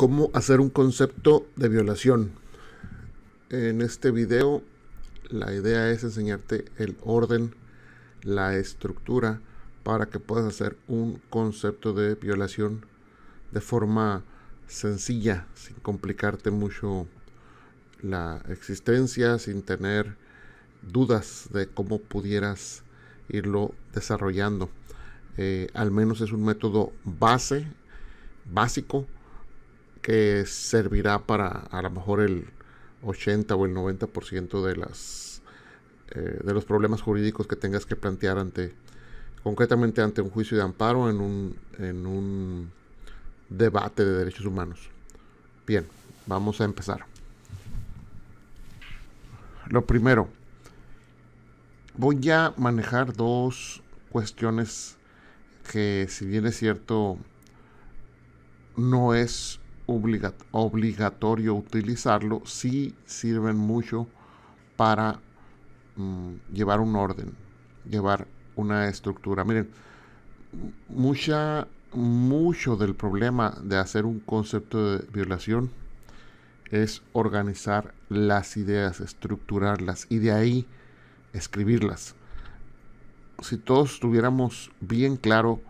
cómo hacer un concepto de violación. En este video la idea es enseñarte el orden, la estructura para que puedas hacer un concepto de violación de forma sencilla, sin complicarte mucho la existencia, sin tener dudas de cómo pudieras irlo desarrollando. Eh, al menos es un método base, básico, que servirá para a lo mejor el 80 o el 90% de las eh, de los problemas jurídicos que tengas que plantear ante concretamente ante un juicio de amparo en un, en un debate de derechos humanos. Bien, vamos a empezar. Lo primero, voy a manejar dos cuestiones que si bien es cierto no es obligatorio utilizarlo, sí sirven mucho para mm, llevar un orden, llevar una estructura. Miren, mucha, mucho del problema de hacer un concepto de violación es organizar las ideas, estructurarlas y de ahí escribirlas. Si todos tuviéramos bien claro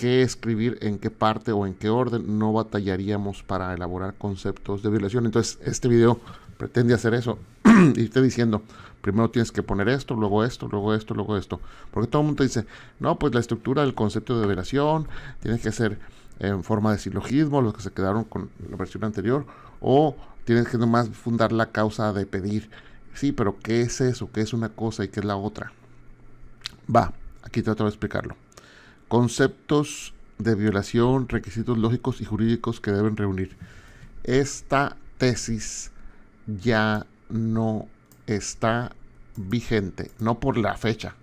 qué escribir, en qué parte o en qué orden, no batallaríamos para elaborar conceptos de violación. Entonces, este video pretende hacer eso. y te diciendo, primero tienes que poner esto, luego esto, luego esto, luego esto. Porque todo el mundo dice, no, pues la estructura del concepto de violación tiene que ser en forma de silogismo, los que se quedaron con la versión anterior, o tienes que nomás fundar la causa de pedir. Sí, pero ¿qué es eso? ¿Qué es una cosa y qué es la otra? Va, aquí trato de explicarlo. Conceptos de violación, requisitos lógicos y jurídicos que deben reunir. Esta tesis ya no está vigente, no por la fecha,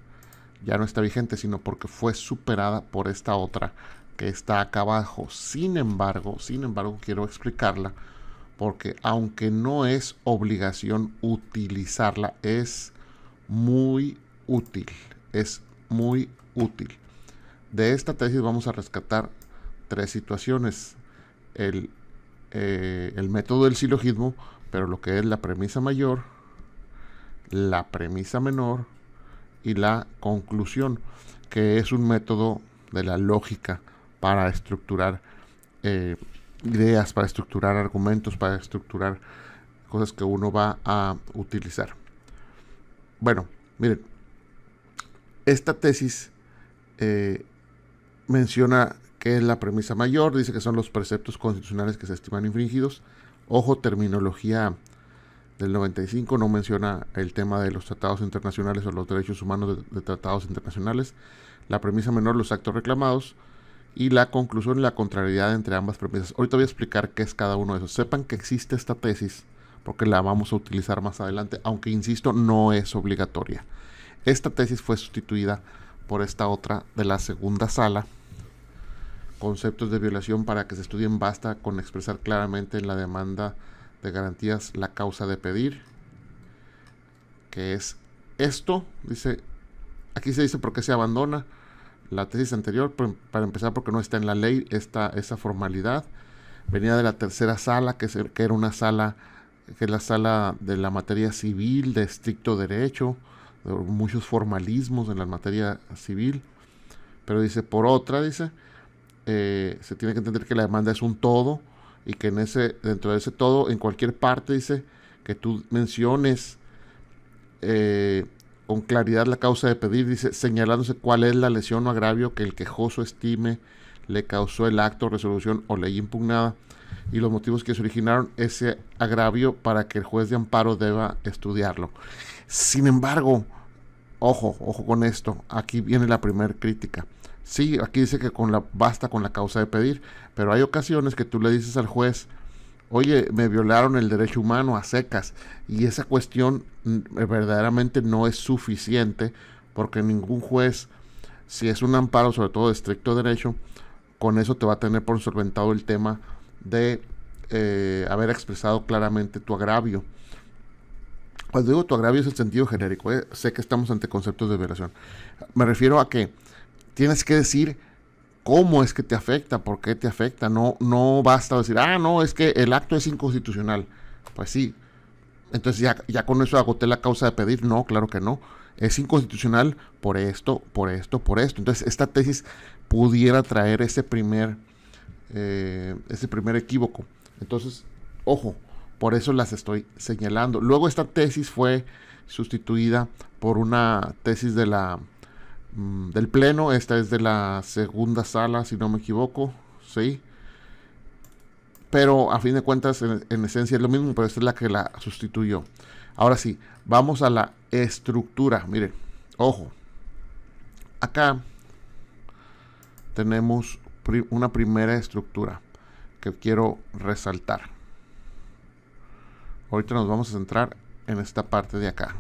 ya no está vigente, sino porque fue superada por esta otra que está acá abajo. Sin embargo, sin embargo, quiero explicarla porque aunque no es obligación utilizarla, es muy útil, es muy útil. De esta tesis vamos a rescatar tres situaciones. El, eh, el método del silogismo, pero lo que es la premisa mayor, la premisa menor y la conclusión, que es un método de la lógica para estructurar eh, ideas, para estructurar argumentos, para estructurar cosas que uno va a utilizar. Bueno, miren, esta tesis eh, menciona que es la premisa mayor, dice que son los preceptos constitucionales que se estiman infringidos. Ojo, terminología del 95 no menciona el tema de los tratados internacionales o los derechos humanos de, tratados internacionales. La premisa menor, los actos reclamados. Y la conclusión y la contrariedad entre ambas premisas. Ahorita voy a explicar qué es cada uno de esos. Sepan que existe esta tesis porque la vamos a utilizar más adelante, aunque insisto, no es obligatoria. Esta tesis fue sustituida por esta otra de la segunda sala conceptos de violación para que se estudien basta con expresar claramente en la demanda de garantías la causa de pedir, que es esto, dice, aquí se dice por qué se abandona la tesis anterior, para empezar porque no está en la ley esta, esa formalidad, venía de la tercera sala, que, era una sala, que es la sala de la materia civil, de estricto derecho, de muchos formalismos en la materia civil, pero dice, por otra, dice, eh, se tiene que entender que la demanda es un todo y que en ese, dentro de ese todo, en cualquier parte dice que tú menciones eh, con claridad la causa de pedir, dice señalándose cuál es la lesión o agravio que el quejoso estime le causó el acto, resolución o ley impugnada y los motivos que se originaron ese agravio para que el juez de amparo deba estudiarlo. Sin embargo, ojo, ojo con esto, aquí viene la primera crítica. Sí, aquí dice que con la basta con la causa de pedir, pero hay ocasiones que tú le dices al juez, oye, me violaron el derecho humano a secas, y esa cuestión mm, verdaderamente no es suficiente, porque ningún juez, si es un amparo, sobre todo de estricto derecho, con eso te va a tener por solventado el tema de eh, haber expresado claramente tu agravio. Cuando digo tu agravio es el sentido genérico, ¿eh? sé que estamos ante conceptos de violación. Me refiero a que tienes que decir cómo es que te afecta, por qué te afecta. No, no basta decir, ah, no, es que el acto es inconstitucional. Pues sí. Entonces ya, ya con eso agoté la causa de pedir. No, claro que no. Es inconstitucional por esto, por esto, por esto. Entonces esta tesis pudiera traer ese primer, eh, ese primer equívoco. Entonces, ojo, por eso las estoy señalando. Luego esta tesis fue sustituida por una tesis de la Mm, del Pleno. Esta es de la segunda sala, si no me equivoco. Sí. Pero a fin de cuentas, en, esencia es lo mismo, pero esta es la que la sustituyó. Ahora sí, vamos a la estructura. Miren, ojo. Acá tenemos una primera estructura que quiero resaltar. Ahorita nos vamos a centrar en esta parte de acá.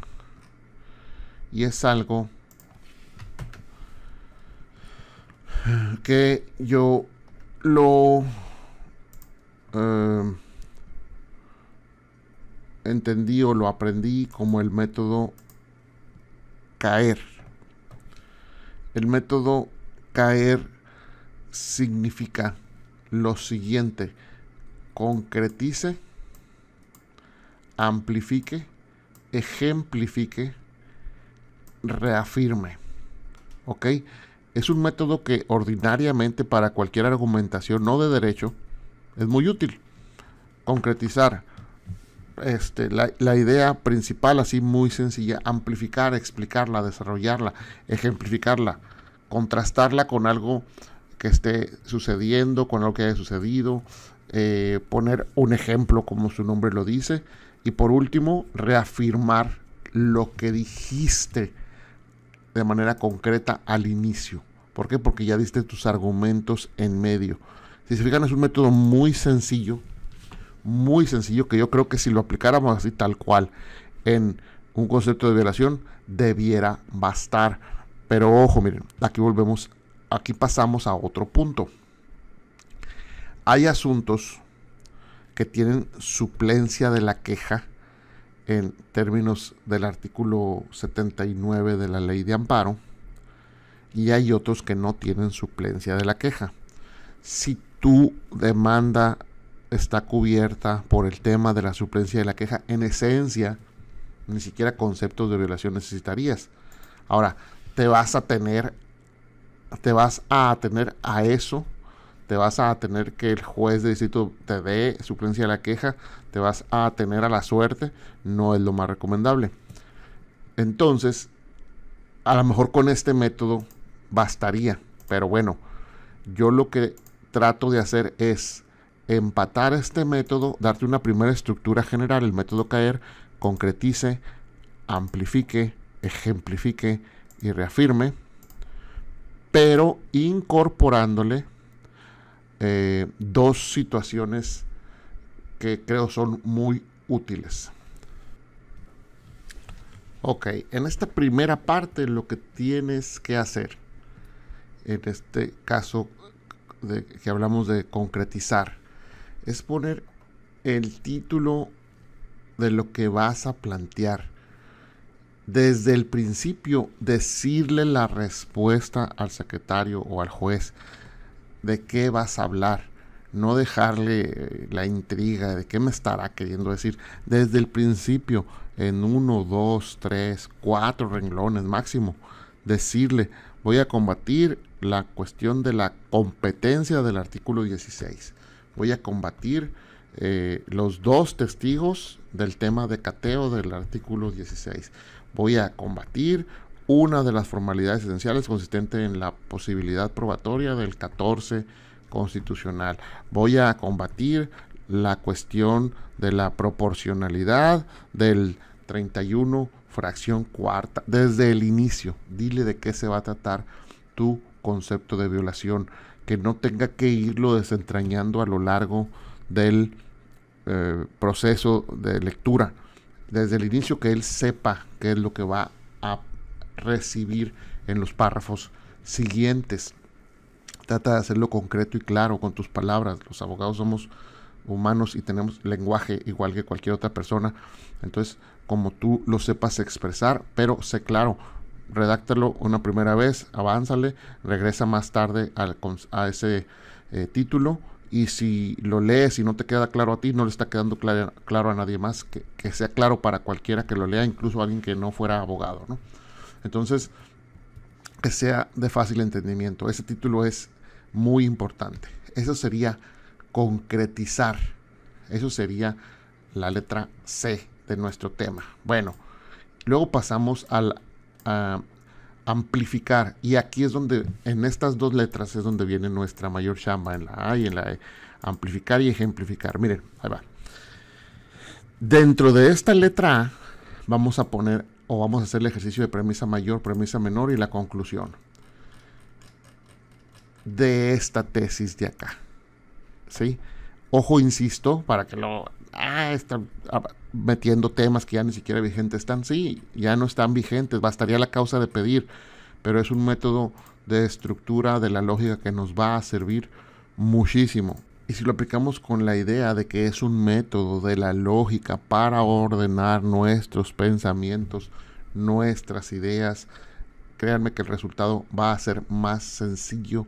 Y es algo que yo lo eh, entendí o lo aprendí como el método caer. El método caer significa lo siguiente, concretice, amplifique, ejemplifique, reafirme. ¿Ok? Es un método que ordinariamente para cualquier argumentación no de derecho es muy útil. Concretizar este, la, idea principal así muy sencilla, amplificar, explicarla, desarrollarla, ejemplificarla, contrastarla con algo que esté sucediendo, con algo que haya sucedido, eh, poner un ejemplo como su nombre lo dice y por último reafirmar lo que dijiste de manera concreta al inicio. ¿Por qué? Porque ya diste tus argumentos en medio. Si se fijan, es un método muy sencillo, muy sencillo, que yo creo que si lo aplicáramos así tal cual en un concepto de violación, debiera bastar. Pero ojo, miren, aquí volvemos, aquí pasamos a otro punto. Hay asuntos que tienen suplencia de la queja en términos del artículo 79 de la ley de amparo y hay otros que no tienen suplencia de la queja. Si tu demanda está cubierta por el tema de la suplencia de la queja, en esencia, ni siquiera conceptos de violación necesitarías. Ahora, te vas a tener, te vas a tener a eso, te vas a tener que el juez de distrito te dé suplencia de la queja, te vas a tener a la suerte, no es lo más recomendable. Entonces, a lo mejor con este método bastaría. Pero bueno, yo lo que trato de hacer es empatar este método, darte una primera estructura general, el método caer, concretice, amplifique, ejemplifique y reafirme, pero incorporándole eh, dos situaciones que creo son muy útiles. Ok, en esta primera parte lo que tienes que hacer en este caso de, que hablamos de concretizar, es poner el título de lo que vas a plantear. Desde el principio, decirle la respuesta al secretario o al juez de qué vas a hablar. No dejarle eh, la intriga de qué me estará queriendo decir. Desde el principio, en uno, dos, tres, cuatro renglones máximo, decirle, voy a combatir la cuestión de la competencia del artículo 16. Voy a combatir eh, los dos testigos del tema de cateo del artículo 16. Voy a combatir una de las formalidades esenciales consistente en la posibilidad probatoria del 14 constitucional. Voy a combatir la cuestión de la proporcionalidad del 31 fracción cuarta desde el inicio. Dile de qué se va a tratar tu concepto de violación, que no tenga que irlo desentrañando a lo largo del eh, proceso de lectura. Desde el inicio que él sepa qué es lo que va a recibir en los párrafos siguientes. Trata de hacerlo concreto y claro con tus palabras. Los abogados somos humanos y tenemos lenguaje igual que cualquier otra persona. Entonces, como tú lo sepas expresar, pero sé claro, redáctalo una primera vez, avánzale, regresa más tarde a ese eh, título y si lo lees y no te queda claro a ti, no le está quedando claro, a nadie más, que, sea claro para cualquiera que lo lea, incluso alguien que no fuera abogado. ¿no? Entonces, que sea de fácil entendimiento. Ese título es muy importante. Eso sería concretizar. Eso sería la letra C de nuestro tema. Bueno, luego pasamos al a amplificar. Y aquí es donde, en estas dos letras es donde viene nuestra mayor chamba, en la A y en la E. Amplificar y ejemplificar. Miren, ahí va. Dentro de esta letra A vamos a poner o vamos a hacer el ejercicio de premisa mayor, premisa menor y la conclusión de esta tesis de acá. ¿Sí? Ojo, insisto, para que lo... Ah, están metiendo temas que ya ni siquiera vigentes están. Sí, ya no están vigentes. Bastaría la causa de pedir. Pero es un método de estructura de la lógica que nos va a servir muchísimo. Y si lo aplicamos con la idea de que es un método de la lógica para ordenar nuestros pensamientos, nuestras ideas, créanme que el resultado va a ser más sencillo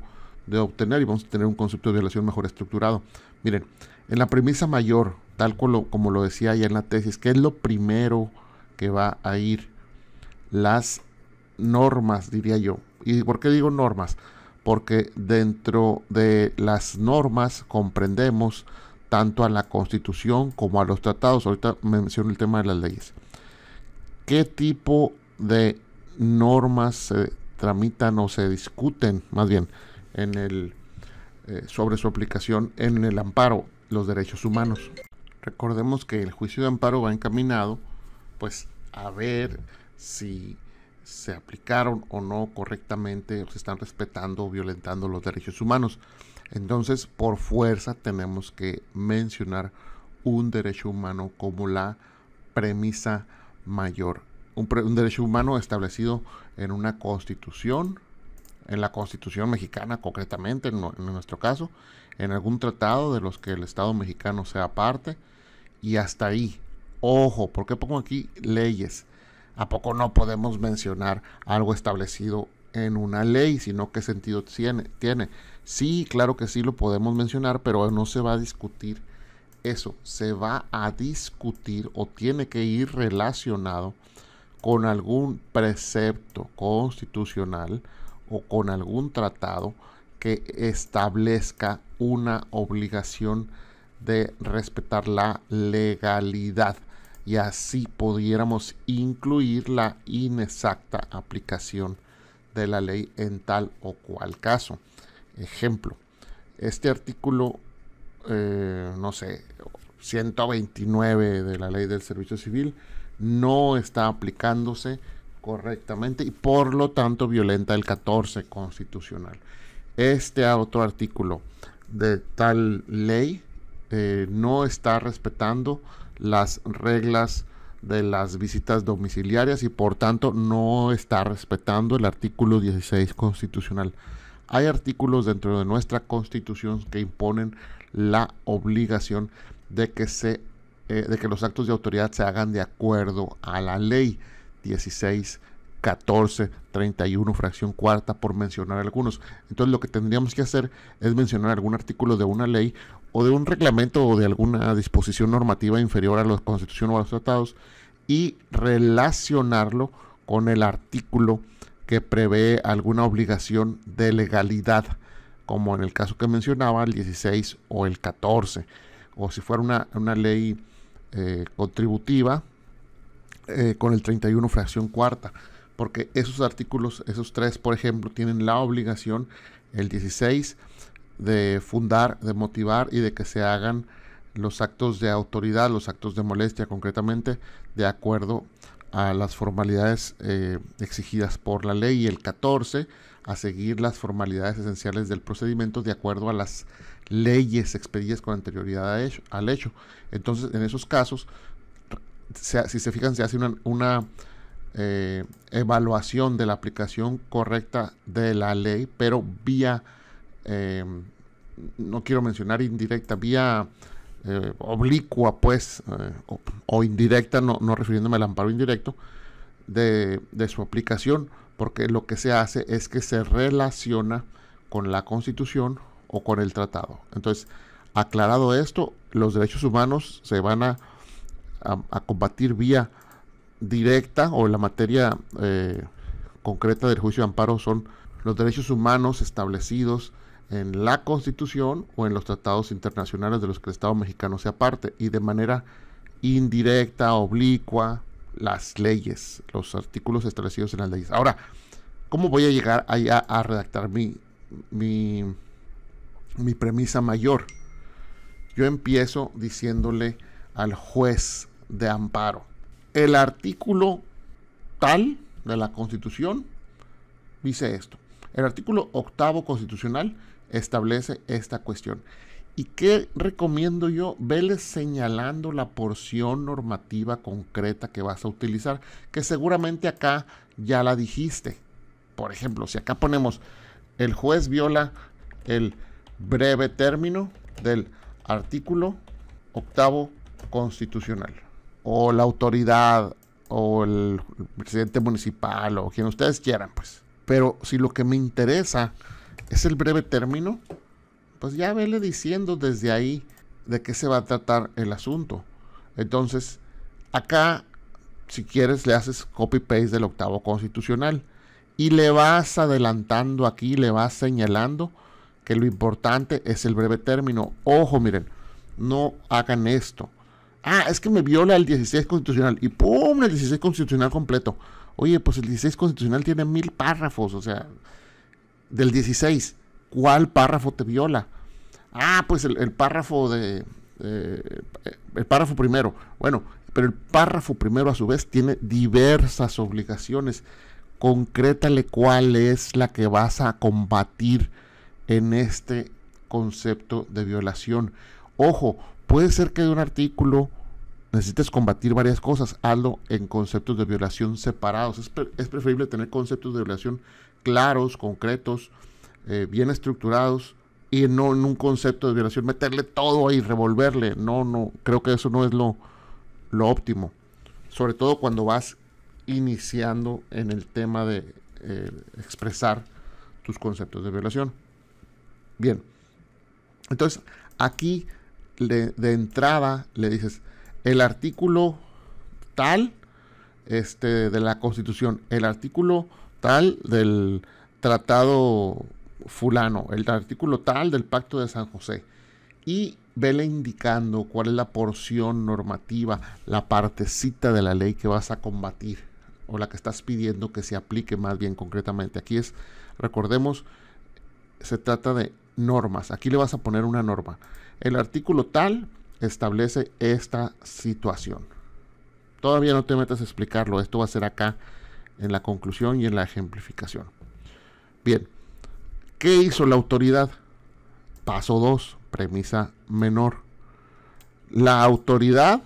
de obtener y vamos a tener un concepto de violación mejor estructurado. Miren, en la premisa mayor, tal como, como lo decía ya en la tesis, ¿qué es lo primero que va a ir? Las normas, diría yo. ¿Y por qué digo normas? Porque dentro de las normas comprendemos tanto a la Constitución como a los tratados. Ahorita menciono el tema de las leyes. ¿Qué tipo de normas se tramitan o se discuten, más bien, eh, sobre su aplicación en el amparo, los derechos humanos? Recordemos que el juicio de amparo va encaminado, pues, a ver si se aplicaron o no correctamente, se están respetando o violentando los derechos humanos. Entonces, por fuerza tenemos que mencionar un derecho humano como la premisa mayor. Un, derecho humano establecido en una constitución, en la constitución mexicana concretamente, en, en nuestro caso, en algún tratado de los que el Estado mexicano sea parte, y hasta ahí. Ojo, ¿por qué pongo aquí leyes? ¿A poco no podemos mencionar algo establecido en una ley, sino qué sentido tiene, tiene? Sí, claro que sí lo podemos mencionar, pero no se va a discutir eso. Se va a discutir o tiene que ir relacionado con algún precepto constitucional o con algún tratado que establezca una obligación de respetar la legalidad y así pudiéramos incluir la inexacta aplicación de la ley en tal o cual caso. Ejemplo, este artículo, eh, no sé, 129 de la ley del servicio civil no está aplicándose correctamente y por lo tanto violenta el 14 constitucional. Este otro artículo de tal ley eh, no está respetando las reglas de las visitas domiciliarias y por tanto no está respetando el artículo 16 constitucional. Hay artículos dentro de nuestra constitución que imponen la obligación de que, se, eh, de que los actos de autoridad se hagan de acuerdo a la ley 16 14, 31, fracción cuarta, por mencionar algunos. Entonces lo que tendríamos que hacer es mencionar algún artículo de una ley o de un reglamento o de alguna disposición normativa inferior a la Constitución o a los tratados y relacionarlo con el artículo que prevé alguna obligación de legalidad, como en el caso que mencionaba, el 16 o el 14, o si fuera una, ley eh, contributiva, eh, con el 31 fracción cuarta porque esos artículos, esos tres, por ejemplo, tienen la obligación, el 16, de fundar, de motivar y de que se hagan los actos de autoridad, los actos de molestia concretamente, de acuerdo a las formalidades eh, exigidas por la ley y el 14 a seguir las formalidades esenciales del procedimiento de acuerdo a las leyes expedidas con anterioridad al hecho. Entonces, en esos casos, si se fijan, se hace una eh, evaluación de la aplicación correcta de la ley, pero vía, eh, no quiero mencionar indirecta, vía eh, oblicua, pues, o, indirecta, no, refiriéndome al amparo indirecto, de, de, su aplicación, porque lo que se hace es que se relaciona con la Constitución o con el tratado. Entonces, aclarado esto, los derechos humanos se van a, combatir vía directa o la materia eh, concreta del juicio de amparo son los derechos humanos establecidos en la Constitución o en los tratados internacionales de los que el Estado mexicano sea parte y de manera indirecta, oblicua, las leyes, los artículos establecidos en las leyes. Ahora, ¿cómo voy a llegar allá a redactar mi, mi, mi premisa mayor? Yo empiezo diciéndole al juez de amparo, el artículo tal de la Constitución dice esto. El artículo octavo constitucional establece esta cuestión. ¿Y qué recomiendo yo? Vele señalando la porción normativa concreta que vas a utilizar, que seguramente acá ya la dijiste. Por ejemplo, si acá ponemos el juez viola el breve término del artículo octavo constitucional, o la autoridad, o el presidente municipal, o quien ustedes quieran, pues. Pero si lo que me interesa es el breve término, pues ya vele diciendo desde ahí de qué se va a tratar el asunto. Entonces, acá, si quieres, le haces copy-paste del octavo constitucional y le vas adelantando aquí, le vas señalando que lo importante es el breve término. Ojo, miren, no hagan esto. Ah, es que me viola el 16 constitucional y ¡pum! El 16 constitucional completo. Oye, pues el 16 constitucional tiene mil párrafos, o sea, del 16. ¿Cuál párrafo te viola? Ah, pues el, párrafo de... el párrafo primero. Bueno, pero el párrafo primero a su vez tiene diversas obligaciones. Concrétale cuál es la que vas a combatir en este concepto de violación. Ojo, puede ser que de un artículo necesites combatir varias cosas. Hazlo en conceptos de violación separados. Es, es preferible tener conceptos de violación claros, concretos, eh, bien estructurados y no en un concepto de violación, meterle todo ahí, revolverle. No, no, creo que eso no es lo, lo óptimo. Sobre todo cuando vas iniciando en el tema de eh, expresar tus conceptos de violación. Bien, entonces aquí de entrada le dices el artículo tal este, de la Constitución, el artículo tal del tratado fulano, el artículo tal del Pacto de San José. Y vele indicando cuál es la porción normativa, la partecita de la ley que vas a combatir o la que estás pidiendo que se aplique más bien concretamente. Aquí es, recordemos, se trata de normas. Aquí le vas a poner una norma. El artículo tal establece esta situación. Todavía no te metas a explicarlo, esto va a ser acá en la conclusión y en la ejemplificación. Bien, ¿qué hizo la autoridad? Paso 2, premisa menor. La autoridad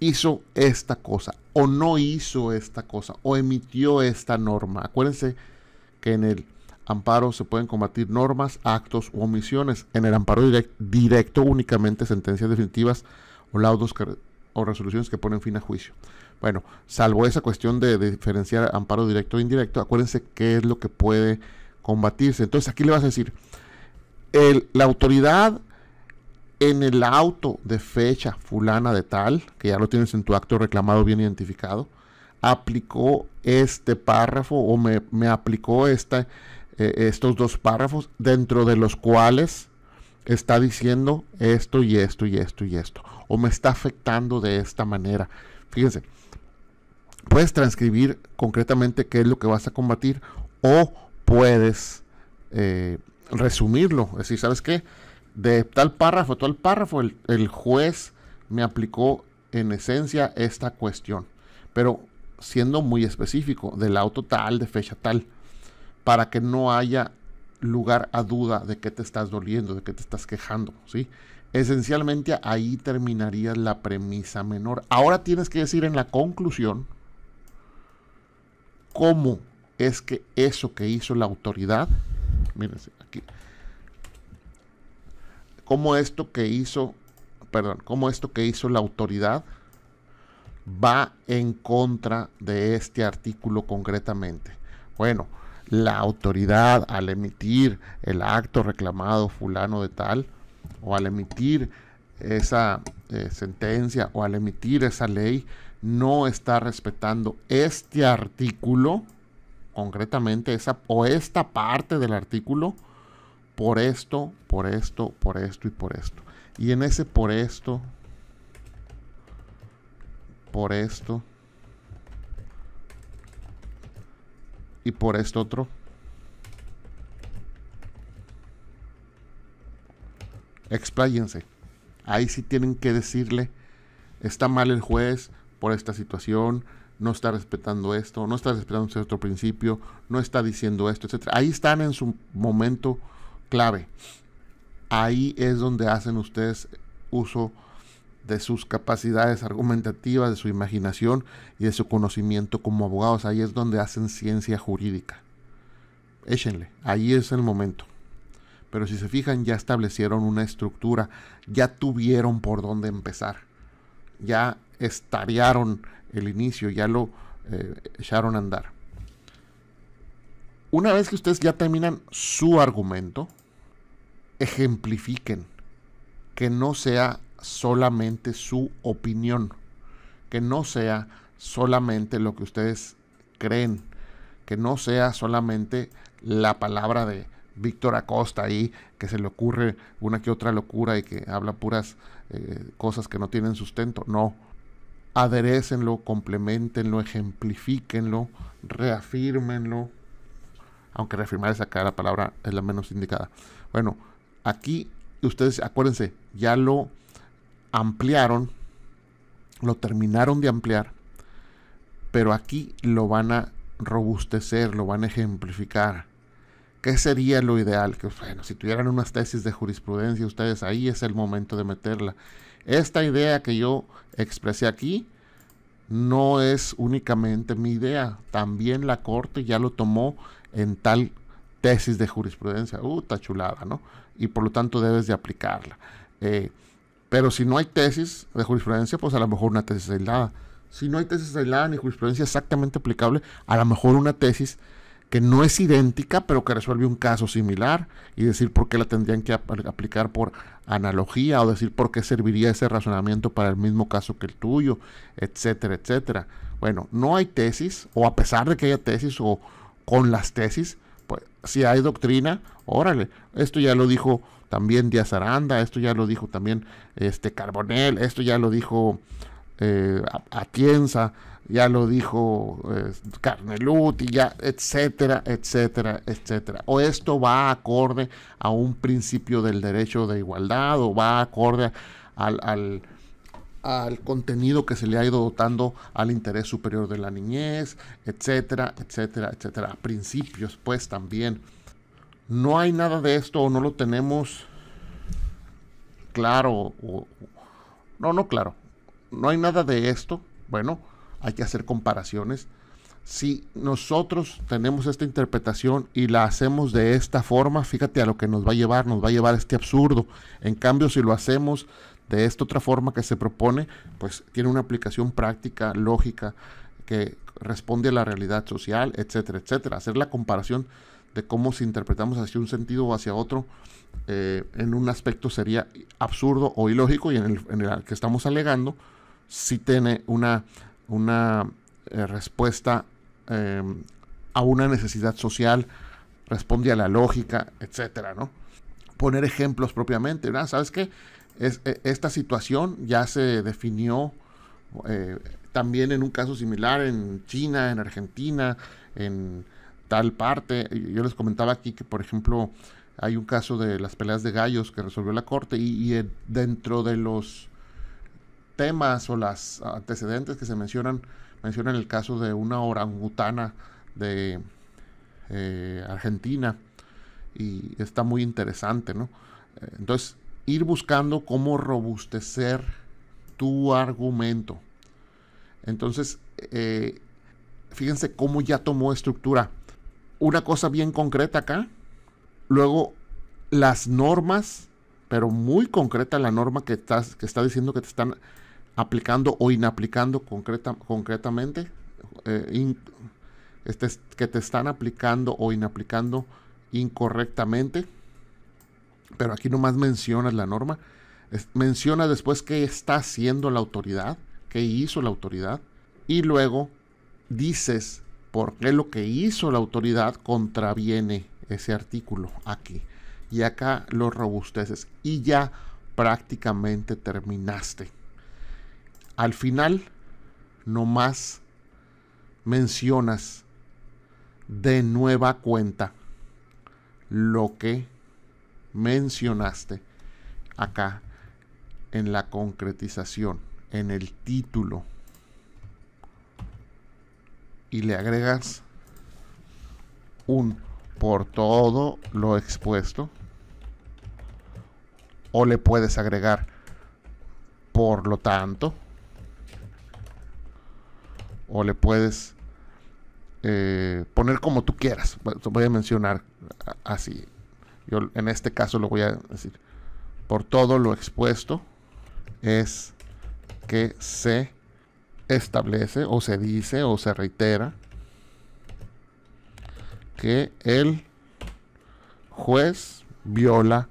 hizo esta cosa o no hizo esta cosa o emitió esta norma. Acuérdense que en el amparo se pueden combatir normas, actos u omisiones. En el amparo directo únicamente sentencias definitivas o laudos o resoluciones que ponen fin a juicio. Bueno, salvo esa cuestión de, diferenciar amparo directo e indirecto, acuérdense qué es lo que puede combatirse. Entonces aquí le vas a decir, la autoridad en el auto de fecha fulana de tal, que ya lo tienes en tu acto reclamado bien identificado, aplicó este párrafo o me, aplicó esta, eh, estos dos párrafos dentro de los cuales está diciendo esto y esto y esto y esto, o me está afectando de esta manera. Fíjense, puedes transcribir concretamente qué es lo que vas a combatir o puedes eh, resumirlo. Es decir, ¿sabes qué? De tal párrafo, tal párrafo, el, juez me aplicó en esencia esta cuestión, pero siendo muy específico, del auto tal, de fecha tal, para que no haya lugar a duda de qué te estás doliendo, de qué te estás quejando, ¿sí? Esencialmente ahí terminaría la premisa menor. Ahora tienes que decir en la conclusión cómo es que eso que hizo la autoridad, mírense aquí, cómo esto que hizo, perdón, cómo esto que hizo la autoridad va en contra de este artículo concretamente. Bueno, la autoridad al emitir el acto reclamado fulano de tal, o al emitir esa eh, sentencia o al emitir esa ley, no está respetando este artículo, concretamente esa o esta parte del artículo, por esto, por esto, por esto y por esto. Y en ese por esto, por esto y por esto otro. Expláyense. Ahí sí tienen que decirle, está mal el juez por esta situación, no está respetando esto, no está respetando otro principio, no está diciendo esto, etc. Ahí están en su momento clave. Ahí es donde hacen ustedes uso de sus capacidades argumentativas, de su imaginación y de su conocimiento como abogados. Ahí es donde hacen ciencia jurídica. Échenle, ahí es el momento. Pero si se fijan, ya establecieron una estructura, ya tuvieron por dónde empezar, ya estarearon el inicio, ya lo eh, echaron a andar. Una vez que ustedes ya terminan su argumento, ejemplifiquen, que no sea solamente su opinión, que no sea solamente lo que ustedes creen, que no sea solamente la palabra de Víctor Acosta ahí, que se le ocurre una que otra locura y que habla puras eh, cosas que no tienen sustento. No, aderecenlo, complementenlo, ejemplifíquenlo, reafírmenlo, aunque reafirmar esa la palabra es la menos indicada. Bueno, aquí ustedes acuérdense, ya lo ampliaron, lo terminaron de ampliar, pero aquí lo van a robustecer, lo van a ejemplificar. ¿Qué sería lo ideal? Que bueno, si tuvieran unas tesis de jurisprudencia, ustedes ahí es el momento de meterla. Esta idea que yo expresé aquí no es únicamente mi idea, también la Corte ya lo tomó en tal tesis de jurisprudencia. Uh, está chulada, ¿no? Y por lo tanto debes de aplicarla. Eh, pero si no hay tesis de jurisprudencia, pues a lo mejor una tesis aislada. Si no hay tesis aislada ni jurisprudencia exactamente aplicable, a lo mejor una tesis que no es idéntica, pero que resuelve un caso similar y decir por qué la tendrían que aplicar por analogía o decir por qué serviría ese razonamiento para el mismo caso que el tuyo, etcétera, etcétera. Bueno, no hay tesis, o a pesar de que haya tesis o con las tesis, pues si hay doctrina, órale, esto ya lo dijo también Díaz Aranda, esto ya lo dijo también este Carbonel, esto ya lo dijo eh, Atienza, ya lo dijo eh, Carneluti, ya, etcétera, etcétera, etcétera. O esto va acorde a un principio del derecho de igualdad, o va acorde al, al, al contenido que se le ha ido dotando al interés superior de la niñez, etcétera, etcétera, etcétera. Principios, pues también. No hay nada de esto o no lo tenemos claro. No, no claro. No hay nada de esto. Bueno, hay que hacer comparaciones. Si nosotros tenemos esta interpretación y la hacemos de esta forma, fíjate a lo que nos va a llevar, nos va a llevar este absurdo. En cambio, si lo hacemos de esta otra forma que se propone, pues tiene una aplicación práctica, lógica, que responde a la realidad social, etcétera, etcétera. Hacer la comparación de cómo si interpretamos hacia un sentido o hacia otro, eh, en un aspecto sería absurdo o ilógico y en el, en el que estamos alegando, si tiene una una eh, respuesta em, a una necesidad social, responde a la lógica, etcétera, ¿no? Poner ejemplos propiamente. ¿Sabes qué? Es, e, esta situación ya se definió eh, también en un caso similar en China, en Argentina, en tal parte. Yo les comentaba aquí que, por ejemplo, hay un caso de las peleas de gallos que resolvió la corte y, y dentro de los temas o las antecedentes que se mencionan, mencionan el caso de una orangutana de eh, Argentina y está muy interesante, ¿no? Entonces, ir buscando cómo robustecer tu argumento. Entonces, eh, fíjense cómo ya tomó estructura. Una cosa bien concreta acá. Luego, las normas, pero muy concreta la norma que, estás, que está diciendo que te están aplicando o inaplicando concreta, concretamente, eh, este, que te están aplicando o inaplicando incorrectamente, pero aquí nomás mencionas la norma, menciona después qué está haciendo la autoridad, qué hizo la autoridad, y luego dices por qué lo que hizo la autoridad contraviene ese artículo aquí. Y acá lo robusteces y ya prácticamente terminaste. Al final, nomás mencionas de nueva cuenta lo que mencionaste acá en la concretización, en el título. Y le agregas un por todo lo expuesto. O le puedes agregar por lo tanto. O le puedes eh, poner como tú quieras. Voy a mencionar así. Yo en este caso lo voy a decir. Por todo lo expuesto es que se establece o se dice o se reitera que el juez viola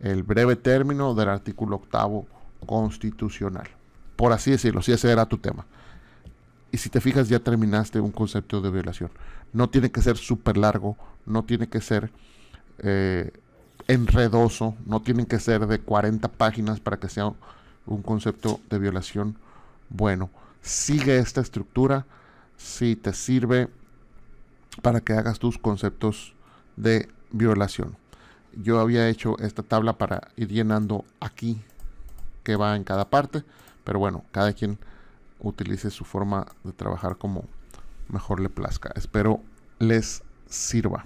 el breve término del artículo octavo constitucional. Por así decirlo, si ese era tu tema. Y si te fijas, ya terminaste un concepto de violación. No tiene que ser súper largo, no tiene que ser eh, enredoso, no tienen que ser de 40 páginas para que sea un concepto de violación bueno. Sigue esta estructura si te sirve para que hagas tus conceptos de violación. Yo había hecho esta tabla para ir llenando aquí que va en cada parte, pero bueno, cada quien utilice su forma de trabajar como mejor le plazca. Espero les sirva.